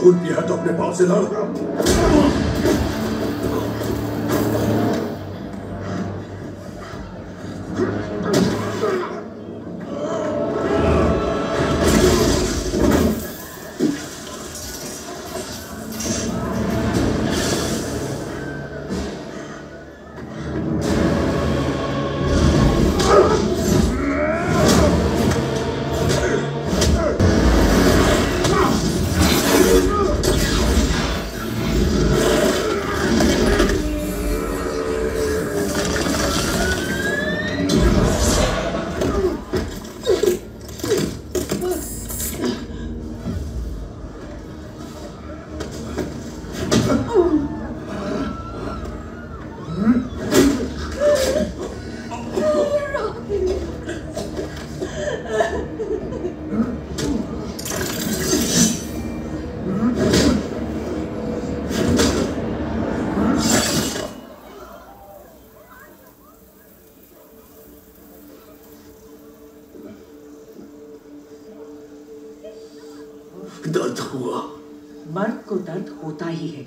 खून पिया तो अपने बाप से लड़ 嗯。嗯。मर्द को दर्द होता ही है।